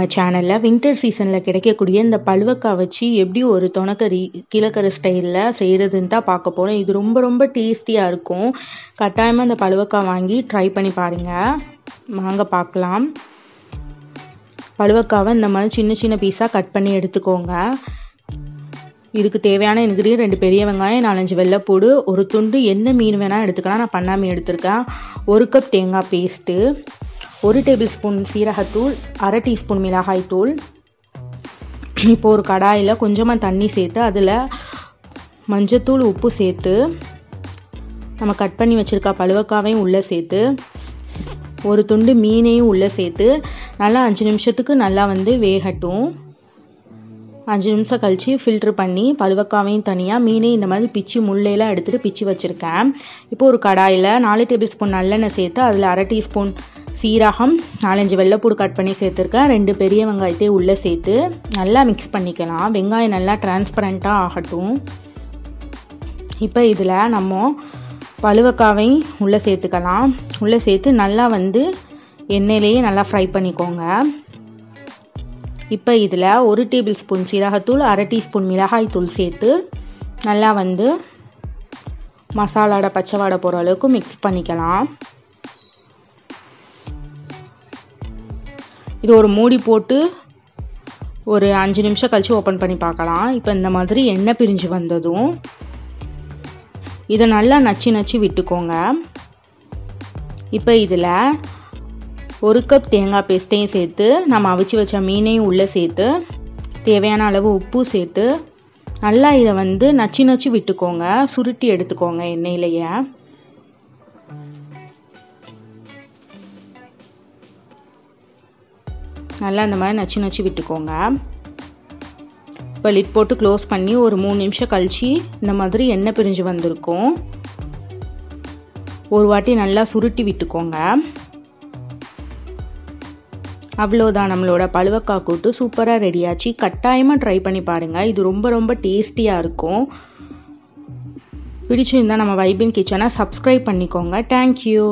நம்ம சேனலில் வின்டர் சீசனில் கிடைக்கக்கூடிய இந்த பழுவக்காய் வச்சு எப்படி ஒரு தொணக்கறி கீழக்கரை ஸ்டைலில் செய்கிறதுன்னு தான் பார்க்க போகிறோம் இது ரொம்ப ரொம்ப டேஸ்டியாக இருக்கும். கட்டாயமாக இந்த பழுவக்காய் வாங்கி ட்ரை பண்ணி பாருங்கள் வாங்க பார்க்கலாம். பழுவக்காவை இந்த மாதிரி சின்ன சின்ன பீஸாக கட் பண்ணி எடுத்துக்கோங்க. இதுக்கு தேவையான இன்க்ரீடியன் ரெண்டு பெரிய வெங்காயம் நாலஞ்சு வெள்ளைப்பூடு ஒரு துண்டு என்ன மீன் வேணால் எடுத்துக்கலாம். நான் பண்ணாமல் எடுத்திருக்கேன். ஒரு கப் தேங்காய் பேஸ்ட்டு ஒரு டேபிள் ஸ்பூன் சீரகத்தூள் அரை டீஸ்பூன் மிளகாய் தூள் இப்போ ஒரு கடாயில் கொஞ்சமாக தண்ணி சேர்த்து அதில் மஞ்சத்தூள் உப்பு சேர்த்து நம்ம கட் பண்ணி வச்சுருக்க பழுவக்காவையும் உள்ளே சேர்த்து ஒரு துண்டு மீனையும் உள்ளே சேர்த்து நல்லா அஞ்சு நிமிஷத்துக்கு நல்லா வந்து வேகட்டும். அஞ்சு நிமிஷம் கழித்து ஃபில்ட்ரு பண்ணி பழுவக்காவையும் தனியாக மீனையும் இந்த மாதிரி பிச்சு முள்ளையெல்லாம் எடுத்துகிட்டு பிச்சு வச்சுருக்கேன். இப்போ ஒரு கடாயில் நாலு டேபிள் ஸ்பூன் நல்லெண்ணெய் சேர்த்து அதில் அரை டீஸ்பூன் சீரகம் நாலஞ்சு வெள்ளைப்பூடு கட் பண்ணி சேர்த்துருக்கேன். ரெண்டு பெரிய வெங்காயத்தையும் உள்ளே சேர்த்து நல்லா மிக்ஸ் பண்ணிக்கலாம். வெங்காயம் நல்லா டிரான்ஸ்பரண்ட்டாக ஆகட்டும். இப்போ இதில் நம்ம பழுவக்காவையும் உள்ளே சேர்த்துக்கலாம். உள்ளே சேர்த்து நல்லா வந்து எண்ணெயிலேயே நல்லா ஃப்ரை பண்ணிக்கோங்க. இப்போ இதில் ஒரு டேபிள் ஸ்பூன் சீரகத்தூள் அரை டீஸ்பூன் மிளகாய் தூள் சேர்த்து நல்லா வந்து மசாலாவோட பச்சை வாடை போகிற அளவுக்கு மிக்ஸ் பண்ணிக்கலாம். இது ஒரு மூடி போட்டு ஒரு அஞ்சு நிமிஷம் கழித்து ஓப்பன் பண்ணி பார்க்கலாம். இப்போ இந்த மாதிரி எண்ணெய் பிரிஞ்சு வந்ததும் இதை நல்லா நச்சு நச்சு விட்டுக்கோங்க. இப்போ இதில் ஒரு கப் தேங்காய் பேஸ்ட்டையும் சேர்த்து நம்ம அவிச்சு வச்ச மீனையும் உள்ளே சேர்த்து தேவையான அளவு உப்பு சேர்த்து நல்லா இதை வந்து நச்சு நச்சு விட்டுக்கோங்க. சுருட்டி எடுத்துக்கோங்க எண்ணெயிலேயே. நல்லா இந்த மாதிரி நச்சு நச்சு விட்டுக்கோங்க. இப்போ லிட் போட்டு க்ளோஸ் பண்ணி ஒரு மூணு நிமிஷம் கழித்து இந்த மாதிரி எண்ணெய் பிரிஞ்சு வந்திருக்கும். ஒரு வாட்டி நல்லா சுருட்டி விட்டுக்கோங்க. அவ்வளோதான். நம்மளோட பழுவக்காய் கூட்டு சூப்பராக ரெடியாச்சு. கட்டாயமாக ட்ரை பண்ணி பாருங்கள் இது ரொம்ப ரொம்ப டேஸ்டியாக இருக்கும். பிடிச்சிருந்தா நம்ம வைபின் கிச்சனை சப்ஸ்கிரைப் பண்ணிக்கோங்க. தேங்க்யூ